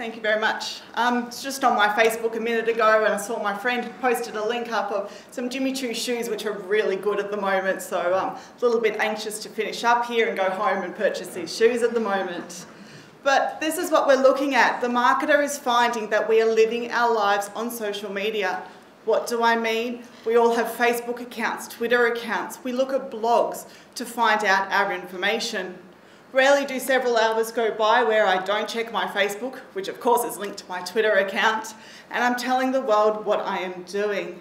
Thank you very much. Um, it's just on my Facebook a minute ago and I saw my friend posted a link up of some Jimmy Choo shoes which are really good at the moment so I'm a little bit anxious to finish up here and go home and purchase these shoes at the moment. But this is what we're looking at. The marketer is finding that we are living our lives on social media. What do I mean? We all have Facebook accounts, Twitter accounts. We look at blogs to find out our information. Rarely do several hours go by where I don't check my Facebook, which of course is linked to my Twitter account, and I'm telling the world what I am doing.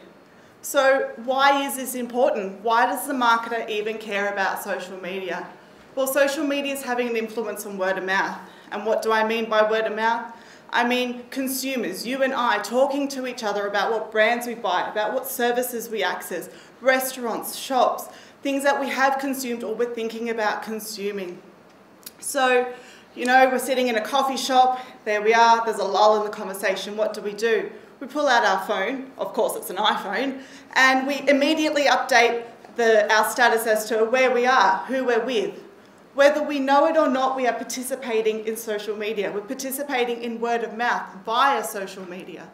So why is this important? Why does the marketer even care about social media? Well, social media is having an influence on word of mouth. And what do I mean by word of mouth? I mean consumers, you and I, talking to each other about what brands we buy, about what services we access, restaurants, shops, things that we have consumed or we're thinking about consuming. So, you know, we're sitting in a coffee shop, there we are, there's a lull in the conversation, what do we do? We pull out our phone, of course it's an iPhone, and we immediately update the, our status as to where we are, who we're with. Whether we know it or not, we are participating in social media. We're participating in word of mouth via social media.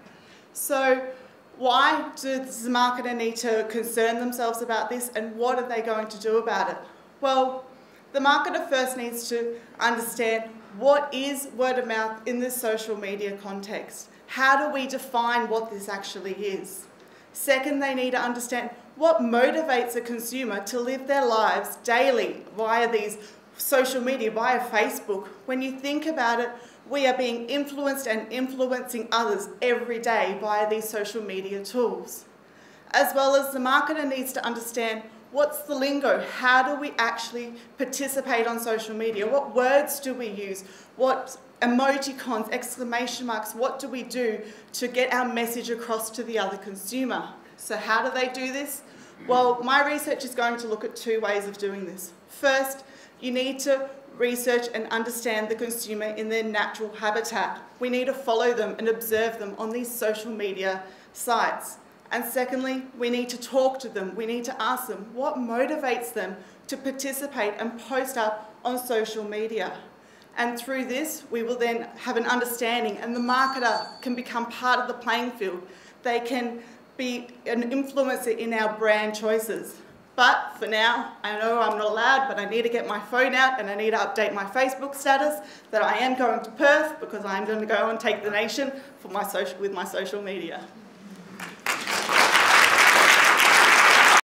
So why does the marketer need to concern themselves about this and what are they going to do about it? Well, the marketer first needs to understand what is word of mouth in this social media context. How do we define what this actually is? Second, they need to understand what motivates a consumer to live their lives daily via these social media, via Facebook. When you think about it, we are being influenced and influencing others every day via these social media tools. As well as the marketer needs to understand What's the lingo? How do we actually participate on social media? What words do we use? What emoticons, exclamation marks, what do we do to get our message across to the other consumer? So how do they do this? Well, my research is going to look at two ways of doing this. First, you need to research and understand the consumer in their natural habitat. We need to follow them and observe them on these social media sites. And secondly, we need to talk to them. We need to ask them what motivates them to participate and post up on social media. And through this, we will then have an understanding and the marketer can become part of the playing field. They can be an influencer in our brand choices. But for now, I know I'm not allowed, but I need to get my phone out and I need to update my Facebook status that I am going to Perth because I'm going to go and take the nation for my social, with my social media.